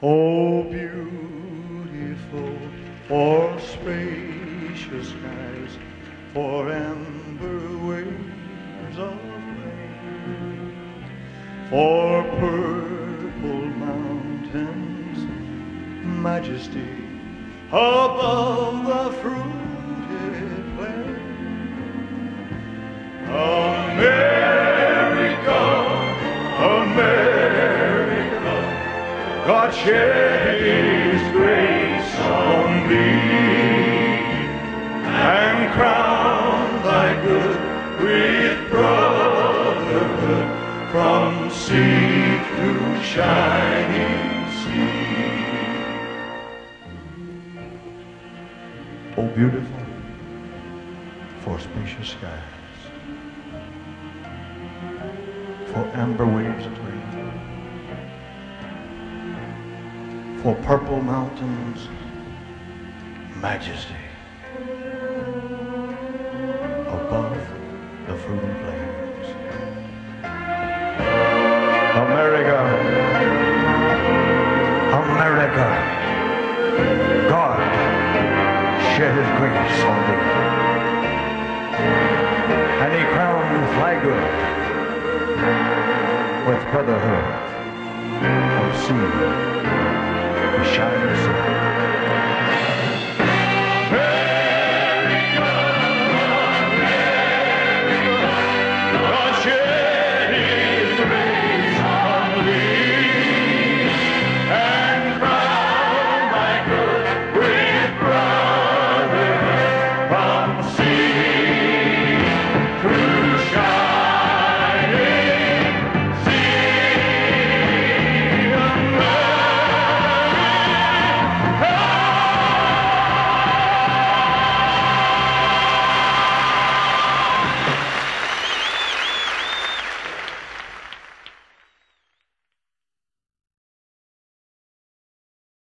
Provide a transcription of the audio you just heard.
Oh, beautiful for spacious skies, for amber waves of rain, for purple mountains, majesty above the fruited plain. America, God shed His grace on thee and crown thy good with brotherhood from sea to shining sea. Oh, beautiful for spacious skies, for amber waves for purple mountains, majesty above the fruiting plains. America, America, God shed his grace on thee. And he crowned good with brotherhood of sea, shining sun.